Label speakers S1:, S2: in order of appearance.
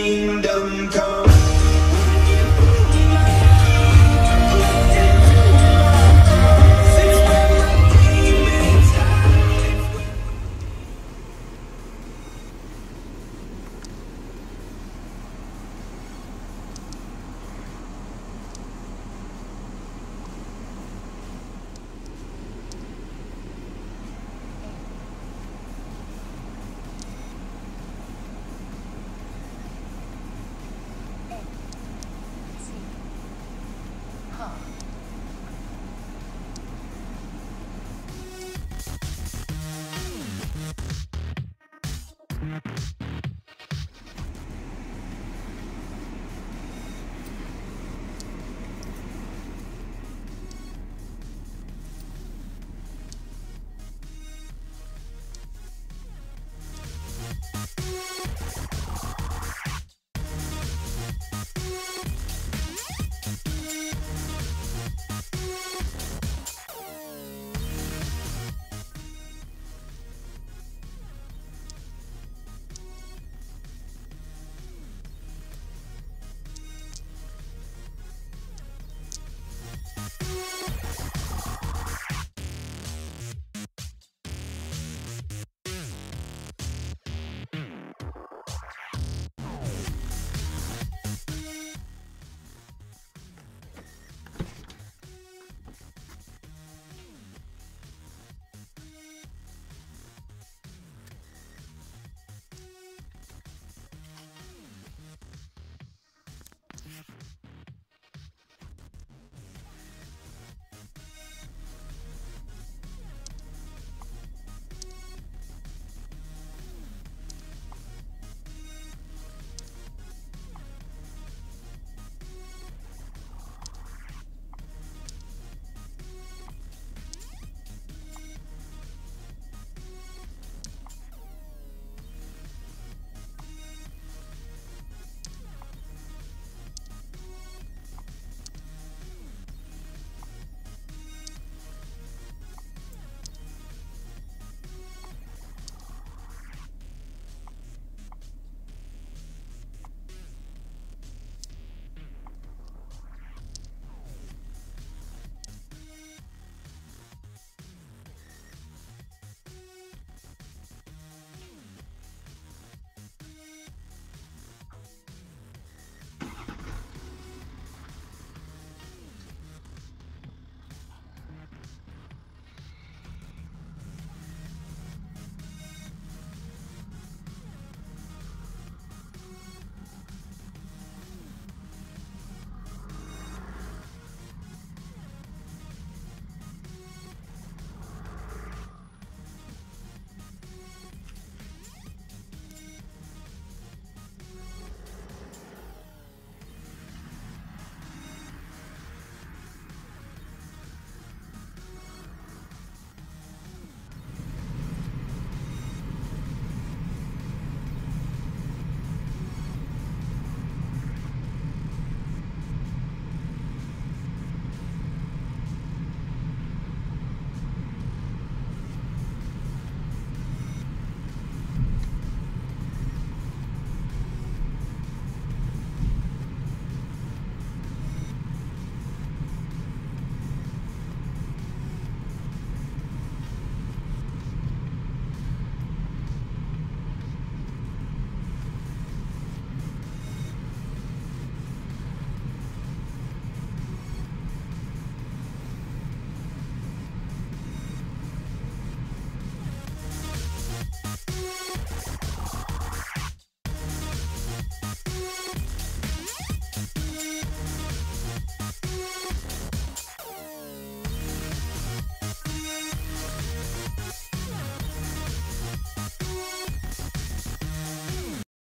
S1: kingdom come.